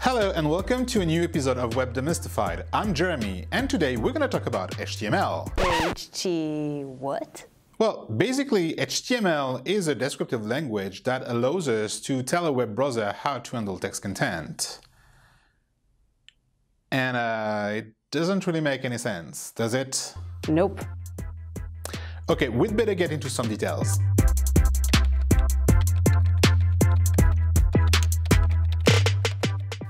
Hello and welcome to a new episode of Web Demystified. I'm Jeremy and today we're going to talk about HTML. HT what? Well, basically HTML is a descriptive language that allows us to tell a web browser how to handle text content. And uh, it doesn't really make any sense, does it? Nope. Okay, we'd better get into some details.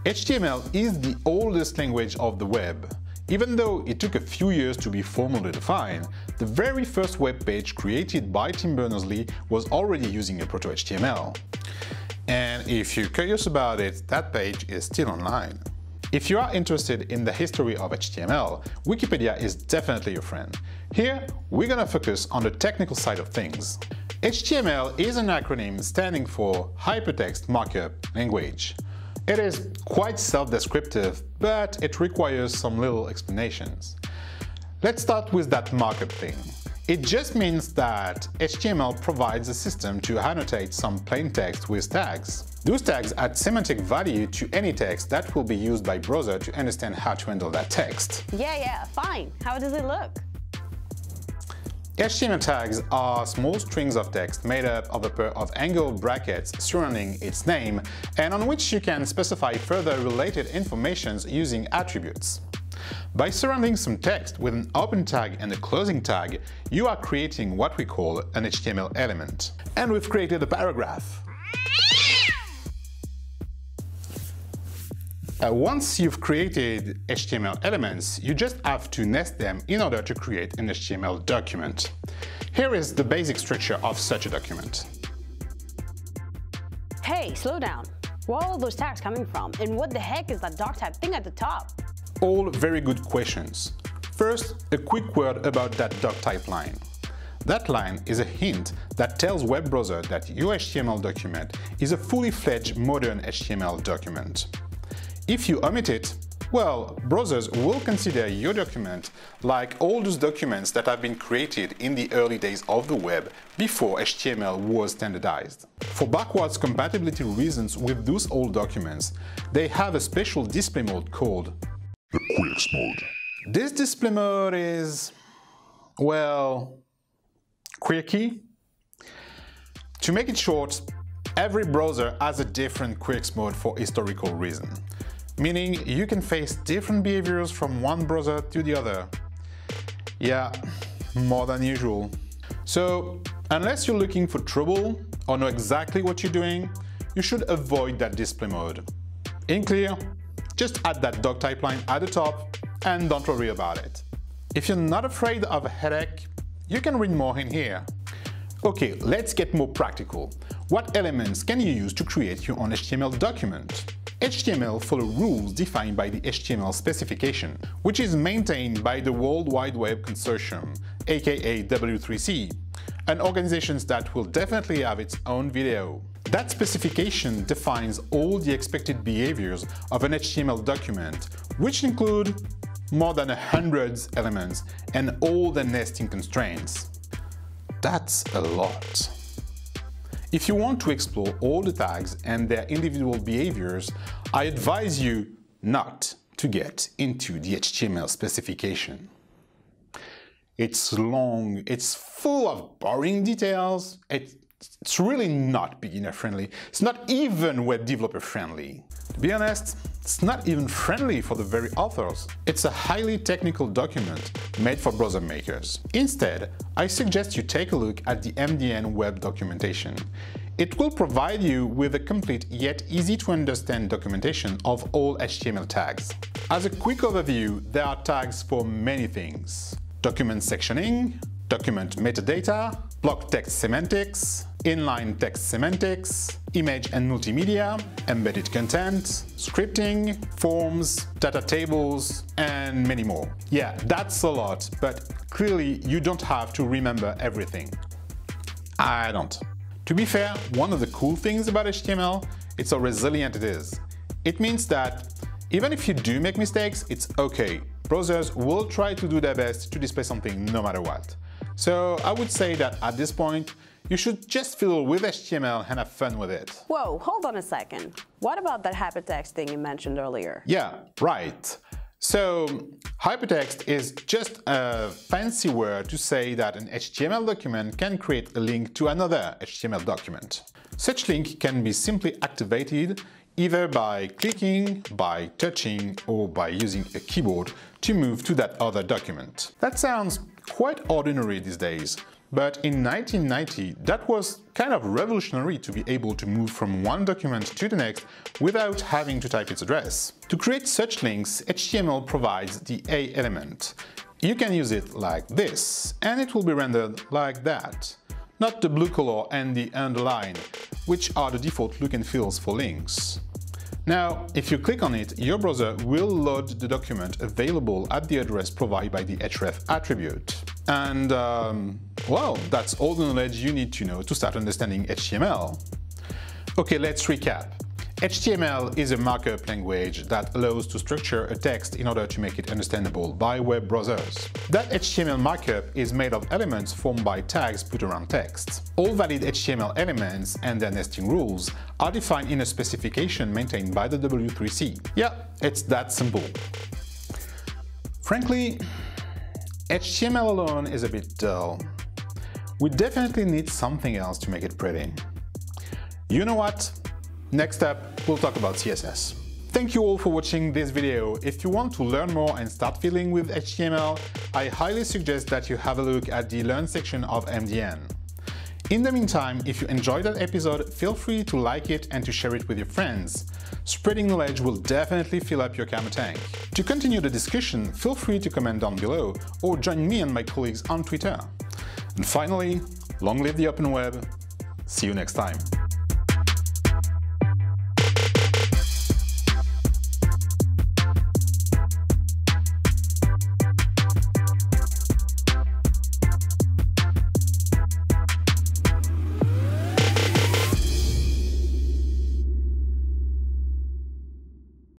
HTML is the oldest language of the web. Even though it took a few years to be formally defined, the very first web page created by Tim Berners-Lee was already using a proto-HTML. And if you're curious about it, that page is still online. If you are interested in the history of HTML, Wikipedia is definitely your friend. Here, we're gonna focus on the technical side of things. HTML is an acronym standing for Hypertext Markup Language. It is quite self-descriptive, but it requires some little explanations. Let's start with that markup thing. It just means that HTML provides a system to annotate some plain text with tags. Those tags add semantic value to any text that will be used by browser to understand how to handle that text. Yeah, yeah, fine. How does it look? HTML tags are small strings of text made up of a pair of angled brackets surrounding its name and on which you can specify further related information using attributes. By surrounding some text with an open tag and a closing tag, you are creating what we call an HTML element. And we've created a paragraph. Uh, once you've created HTML elements, you just have to nest them in order to create an HTML document. Here is the basic structure of such a document. Hey, slow down. Where are all those tags coming from? And what the heck is that doc type thing at the top? All very good questions. First, a quick word about that doc type line. That line is a hint that tells web browser that your HTML document is a fully fledged modern HTML document. If you omit it, well, browsers will consider your document like all those documents that have been created in the early days of the web before HTML was standardized. For backwards compatibility reasons with those old documents, they have a special display mode called the quirks mode. This display mode is, well, quirky. To make it short, every browser has a different quirks mode for historical reason meaning you can face different behaviors from one browser to the other. Yeah, more than usual. So, unless you're looking for trouble or know exactly what you're doing, you should avoid that display mode. In clear, just add that doc type line at the top and don't worry about it. If you're not afraid of a headache, you can read more in here. Okay, let's get more practical. What elements can you use to create your own HTML document? HTML follow rules defined by the HTML specification, which is maintained by the World Wide Web Consortium, aka W3C, an organization that will definitely have its own video. That specification defines all the expected behaviors of an HTML document, which include more than a hundred elements and all the nesting constraints. That's a lot. If you want to explore all the tags and their individual behaviors, I advise you not to get into the HTML specification. It's long, it's full of boring details, it's really not beginner friendly, it's not even web developer friendly. To be honest, it's not even friendly for the very authors. It's a highly technical document made for browser makers. Instead, I suggest you take a look at the MDN web documentation. It will provide you with a complete yet easy to understand documentation of all HTML tags. As a quick overview, there are tags for many things. Document sectioning, document metadata, block text semantics, inline text semantics, image and multimedia, embedded content, scripting, forms, data tables, and many more. Yeah, that's a lot, but clearly you don't have to remember everything. I don't. To be fair, one of the cool things about HTML is how resilient it is. It means that even if you do make mistakes, it's okay. Browsers will try to do their best to display something no matter what. So I would say that at this point, You should just fiddle with HTML and have fun with it. Whoa, hold on a second. What about that hypertext thing you mentioned earlier? Yeah, right. So hypertext is just a fancy word to say that an HTML document can create a link to another HTML document. Such link can be simply activated either by clicking, by touching, or by using a keyboard to move to that other document. That sounds quite ordinary these days, but in 1990, that was kind of revolutionary to be able to move from one document to the next without having to type its address. To create such links, HTML provides the A element. You can use it like this, and it will be rendered like that. Not the blue color and the underline, which are the default look and feels for links. Now, if you click on it, your browser will load the document available at the address provided by the href attribute. And, um, well, that's all the knowledge you need to know to start understanding HTML. Okay, let's recap. HTML is a markup language that allows to structure a text in order to make it understandable by web browsers. That HTML markup is made of elements formed by tags put around text. All valid HTML elements and their nesting rules are defined in a specification maintained by the W3C. Yeah, it's that simple. Frankly, HTML alone is a bit dull. We definitely need something else to make it pretty. You know what? Next up, we'll talk about CSS. Thank you all for watching this video. If you want to learn more and start fiddling with HTML, I highly suggest that you have a look at the Learn section of MDN. In the meantime, if you enjoyed that episode, feel free to like it and to share it with your friends. Spreading knowledge will definitely fill up your camera tank. To continue the discussion, feel free to comment down below or join me and my colleagues on Twitter. And finally, long live the open web. See you next time.